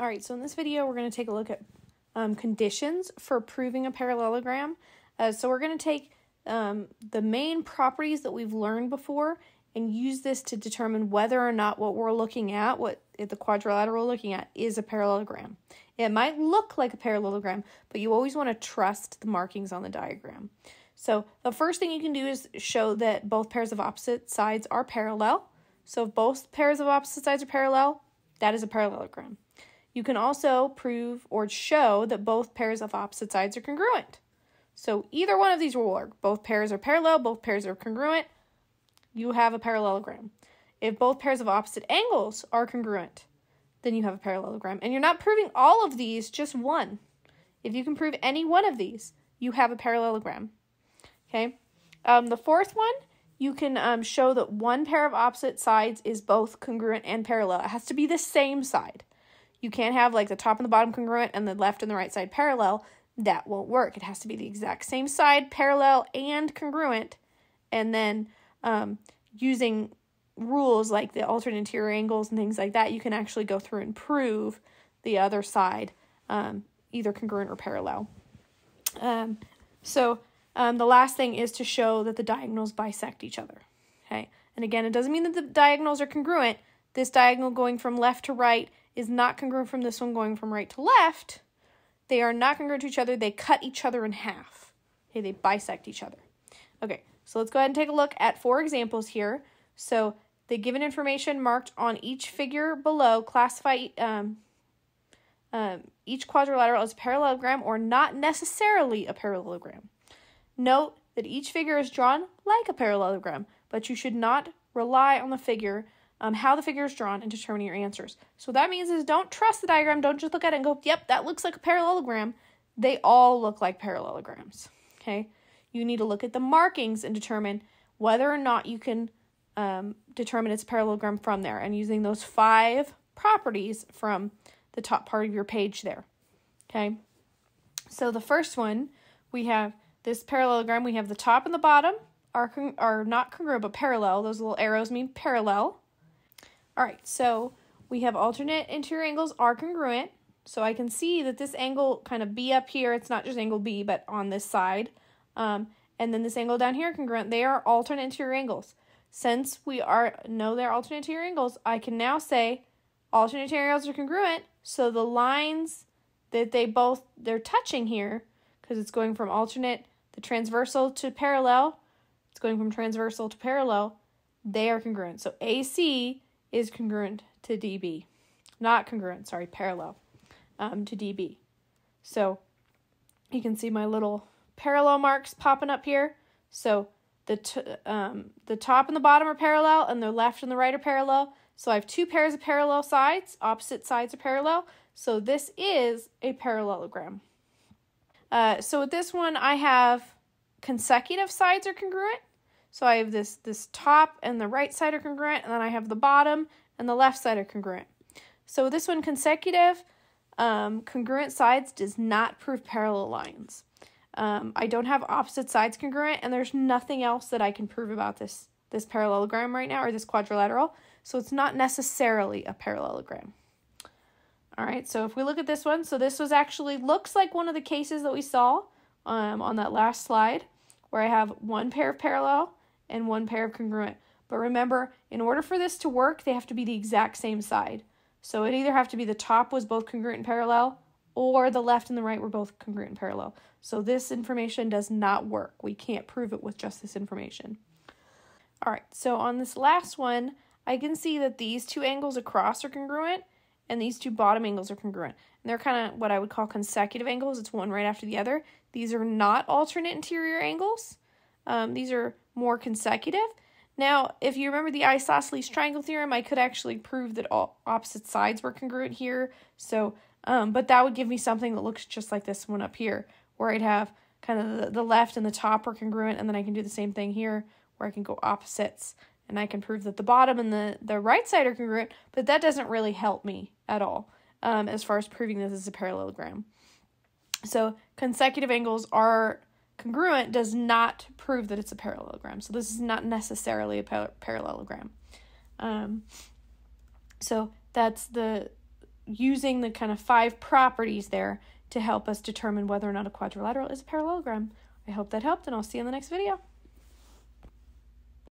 All right, so in this video, we're going to take a look at um, conditions for proving a parallelogram. Uh, so we're going to take um, the main properties that we've learned before and use this to determine whether or not what we're looking at, what the quadrilateral we're looking at, is a parallelogram. It might look like a parallelogram, but you always want to trust the markings on the diagram. So the first thing you can do is show that both pairs of opposite sides are parallel. So if both pairs of opposite sides are parallel, that is a parallelogram. You can also prove or show that both pairs of opposite sides are congruent. So either one of these will work. Both pairs are parallel, both pairs are congruent. You have a parallelogram. If both pairs of opposite angles are congruent, then you have a parallelogram. And you're not proving all of these, just one. If you can prove any one of these, you have a parallelogram. Okay. Um, the fourth one, you can um, show that one pair of opposite sides is both congruent and parallel. It has to be the same side. You can't have like the top and the bottom congruent and the left and the right side parallel. That won't work. It has to be the exact same side, parallel and congruent. And then um, using rules like the alternate interior angles and things like that, you can actually go through and prove the other side um, either congruent or parallel. Um, so um, the last thing is to show that the diagonals bisect each other. Okay, and again, it doesn't mean that the diagonals are congruent. This diagonal going from left to right is not congruent from this one going from right to left. They are not congruent to each other. They cut each other in half. Okay, they bisect each other. Okay, so let's go ahead and take a look at four examples here. So the given information marked on each figure below classify um, um, each quadrilateral as a parallelogram or not necessarily a parallelogram. Note that each figure is drawn like a parallelogram, but you should not rely on the figure um, how the figure is drawn and determining your answers. So that means is don't trust the diagram. Don't just look at it and go, yep, that looks like a parallelogram. They all look like parallelograms. Okay. You need to look at the markings and determine whether or not you can um, determine its parallelogram from there and using those five properties from the top part of your page there. Okay. So the first one, we have this parallelogram. We have the top and the bottom are, are not congruent but parallel. Those little arrows mean parallel. All right, so we have alternate interior angles are congruent. So I can see that this angle kind of B up here, it's not just angle B, but on this side. Um, and then this angle down here congruent. They are alternate interior angles. Since we are know they're alternate interior angles, I can now say alternate interior angles are congruent. So the lines that they both they're touching here, because it's going from alternate the transversal to parallel, it's going from transversal to parallel, they are congruent. So AC is congruent to DB. Not congruent, sorry, parallel um, to DB. So you can see my little parallel marks popping up here. So the, um, the top and the bottom are parallel, and the left and the right are parallel. So I have two pairs of parallel sides, opposite sides are parallel. So this is a parallelogram. Uh, so with this one, I have consecutive sides are congruent. So I have this this top and the right side are congruent, and then I have the bottom and the left side are congruent. So this one consecutive um, congruent sides does not prove parallel lines. Um, I don't have opposite sides congruent, and there's nothing else that I can prove about this this parallelogram right now or this quadrilateral. So it's not necessarily a parallelogram. All right, so if we look at this one, so this was actually looks like one of the cases that we saw um, on that last slide, where I have one pair of parallel and one pair of congruent. But remember, in order for this to work, they have to be the exact same side. So it either have to be the top was both congruent and parallel, or the left and the right were both congruent and parallel. So this information does not work. We can't prove it with just this information. All right, so on this last one, I can see that these two angles across are congruent and these two bottom angles are congruent. And they're kind of what I would call consecutive angles. It's one right after the other. These are not alternate interior angles. Um, these are more consecutive. Now, if you remember the isosceles triangle theorem, I could actually prove that all opposite sides were congruent here. So, um, but that would give me something that looks just like this one up here, where I'd have kind of the, the left and the top are congruent, and then I can do the same thing here, where I can go opposites, and I can prove that the bottom and the, the right side are congruent, but that doesn't really help me at all um, as far as proving this is a parallelogram. So consecutive angles are congruent does not prove that it's a parallelogram. So this is not necessarily a par- parallelogram. Um, so that's the using the kind of five properties there to help us determine whether or not a quadrilateral is a parallelogram. I hope that helped, and I'll see you in the next video.